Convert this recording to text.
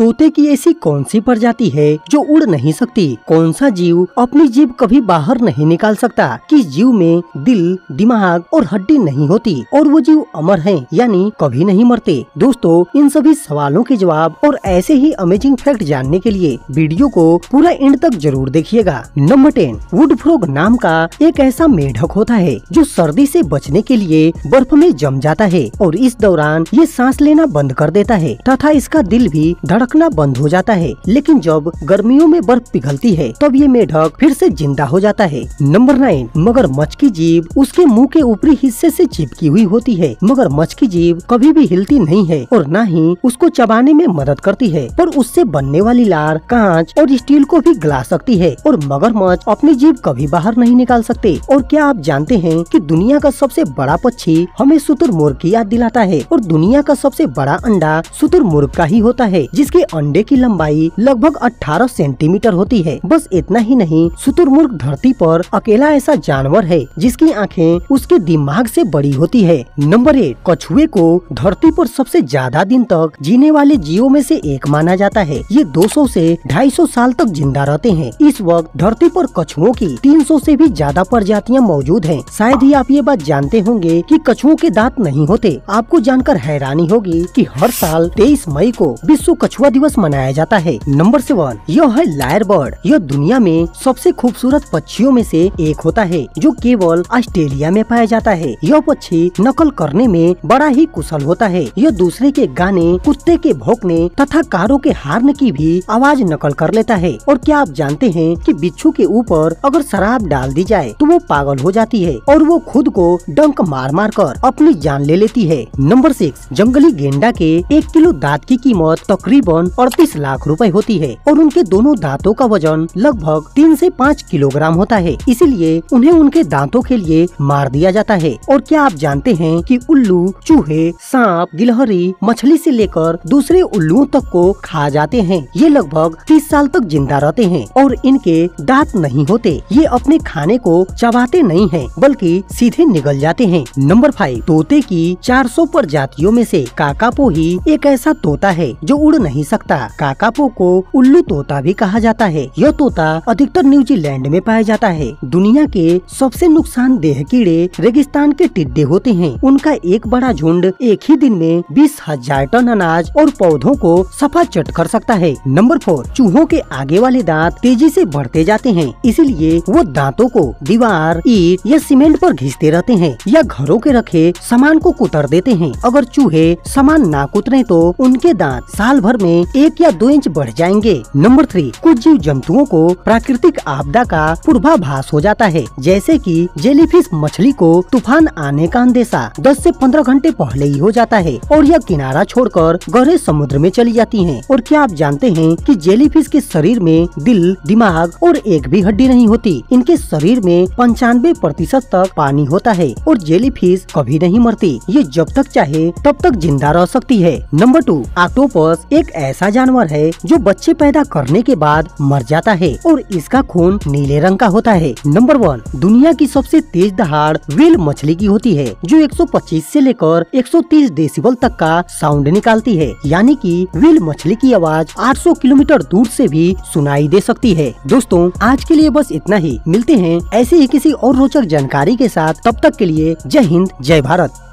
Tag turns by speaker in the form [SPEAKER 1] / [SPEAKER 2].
[SPEAKER 1] तोते की ऐसी कौन सी प्रजाति है जो उड़ नहीं सकती? कौन सा जीव अपनी जीव कभी बाहर नहीं निकाल सकता? किस जीव में दिल, दिमाग और हड्डी नहीं होती? और वो जीव अमर है, यानी कभी नहीं मरते? दोस्तों, इन सभी सवालों के जवाब और ऐसे ही अमेजिंग फैक्ट जानने के लिए वीडियो को पूरा एंड तक ज़रूर देखिएगा। नंबर टेन वुड फ्रॉग नाम का एक ऐसा मेढक होता है, जो सर्दी से बचने के लिए बर्फ़ में जम जाता है और इस दौरान ये सांस लेना बंद कर देता है, तथा इसका दिल भी धड़कना बंद हो जाता है, लेकिन जब गर्मियों में बर्फ़ पिघलती है, तब ये मेढक फिर से ज़िंदा हो जाता है। नंबर नाइन, मगर मगरमच्छ की जीव उसके मुँह के ऊपरी हिस्से से चिपकी हुई होती है, मगर मगरमच्छ की जीव कभी भी हिलती नहीं है और न ही उसको चबाने में मदद करती है, पर उससे बनने वाली लार, कांच और स्टील को भी गला सकती है और मगर मगरमच्छ अपनी जीव कभी बाहर नहीं निकाल सकते। और क्या आप जानते हैं कि दुनिया का सबसे बड़ा पक्षी हमें शुतुरमुर्ग की याद दिलाता है और दुनिया का सबसे बड़ा अंडा शुतुरमुर्ग का ही होता है, जिसके अंडे की लंबाई लगभग 18 सेंटीमीटर होती है। बस इतना ही नहीं शुतुरमुर्ग धरती पर अकेला ऐसा जानवर है, जिसकी आँखें उसके दिमाग से बड़ी होती है। नंबर एट कछुए को धरती पर सबसे ज़्यादा दिन तक जीने वाले जीवों में से एक माना जाता है। ये 200 से 250 साल तक ज़िंदा रहते हैं। इस वक्त धरती पर कछुओं की 300 से भी ज़्यादा प्रजातियाँ मौजूद हैं। शायद ही आप ये बात जानते होंगे कि कछुओं के दांत नहीं होते। आपको जानकर हैरानी होगी कि हर साल 23 मई को विश्व कछुआ दिवस मनाया जाता है। नंबर सेवन यह है लायर बर्ड यह दुनिया में सबसे खूबसूरत पक्षियों में से एक होता है, जो केवल ऑस्ट्रेलिया में पाया जाता है। यह पक्षी नकल करने में बड़ा ही कुशल होता है। यह दूसरे के गाने, कुत्ते के भौंकने तथा कारों के हार्न की भी आवाज़ नकल कर लेता है। और क्या आप जानते हैं कि बिच्छू के ऊपर अगर शराब डाल दी जाए तो वो पागल हो जाती है और वो खुद को डंक मार मार कर अपनी जान ले लेती है। नंबर सिक्स जंगली गेंडा के एक किलो दांत की कीमत तकरीबन अड़तीस लाख रुपए होती है और उनके दोनों दांतों का वज़न लगभग तीन से पाँच किलोग्राम होता है। इसीलिए उन्हें उनके दांतों के लिए मार दिया जाता है। और क्या आप जानते हैं कि उल्लू, चूहे, सांप, गिलहरी, मछली से लेकर दूसरे उल्लुओं तक को खा जाते हैं। ये लगभग तीस साल तक ज़िंदा रहते हैं और इनके दांत नहीं होते। ये अपने खाने को चबाते नहीं है, बल्कि सीधे निगल जाते हैं। नंबर फाइव, तोते की 400 प्रजातियों में से काकापो ही एक ऐसा तोता है जो उड़ नहीं सकता। काकापो को उल्लू तोता भी कहा जाता है। यह तोता अधिकतर न्यूजीलैंड में पाया जाता है। दुनिया के सबसे नुकसानदेह कीड़े रेगिस्तान के टिड्डे होते हैं। उनका एक बड़ा झुंड एक ही दिन में बीस हज़ार टन अनाज और पौधों को सफ़ा चट कर सकता है। नंबर फोर, चूहों के आगे वाले दांत तेज़ी से बढ़ते जाते हैं। इसीलिए वो दांतों को दीवार, ईट या सीमेंट पर घिसते रहते हैं या घरों के रखे सामान को कुतर देते हैं। अगर चूहे सामान ना कुतरे तो उनके दांत साल भर में एक या दो इंच बढ़ जाएँगे। नंबर थ्री, कुछ जीव जंतुओं को प्राकृतिक आपदा का पूर्वाभास हो जाता है, जैसे कि जेलीफिश मछली को तूफ़ान आने का अंदेशा 10 से 15 घंटे पहले ही हो जाता है और यह किनारा छोड़कर गहरे समुद्र में चली जाती हैं। और क्या आप जानते हैं कि जेलीफिश के शरीर में दिल, दिमाग और एक भी हड्डी नहीं होती? इनके शरीर में पंचानवे प्रतिशत तक पानी होता है और जेलीफिश कभी नहीं मरती। ये जब तक चाहे तब तक ज़िंदा रह सकती है। नंबर टू, ऑक्टोपस एक ऐसा जानवर है जो बच्चे पैदा करने के बाद मर जाता है और इसका खून नीले रंग का होता है। नंबर वन दुनिया की सबसे तेज दहाड़ वेल मछली की होती है, जो 125 से लेकर 130 डेसिबल तक का साउंड निकालती है। यानी कि वेल मछली की आवाज़ 800 किलोमीटर दूर से भी सुनाई दे सकती है। दोस्तों, आज के लिए बस इतना ही। मिलते हैं ऐसे ही किसी और रोचक जानकारी के साथ। तब तक के लिए जय हिंद, जय भारत।